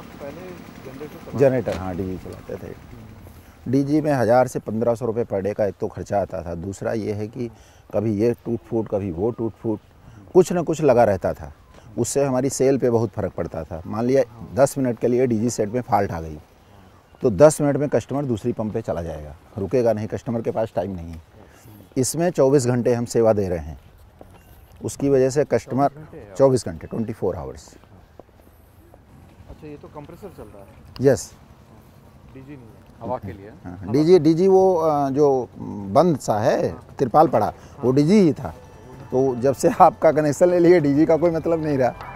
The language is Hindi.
पहले जनरेटर जनरेटर हाँ डीजी चलाते थे। डीजी में हज़ार से पंद्रह सौ रुपये पर डे का एक तो खर्चा आता था। दूसरा ये है कि कभी ये टूट फूट कभी वो टूट फूट कुछ ना कुछ लगा रहता था। उससे हमारी सेल पे बहुत फ़र्क पड़ता था। मान लिया दस मिनट के लिए डीजी सेट में फॉल्ट आ गई तो दस मिनट में कस्टमर दूसरी पंप पे चला जाएगा। रुकेगा नहीं कस्टमर के पास टाइम नहीं है। इसमें चौबीस घंटे हम सेवा दे रहे हैं। उसकी वजह से कस्टमर चौबीस घंटे ट्वेंटी फोर आवर्स अच्छा ये तो कंप्रेसर चल रहा है। यस डीजी नहीं है हवा के लिए। हाँ, डीजी डीजी वो जो बंद सा है तिरपाल पड़ा वो डीजी ही था। तो जब से आपका कनेक्शन ले लिए डीजी का कोई मतलब नहीं रहा।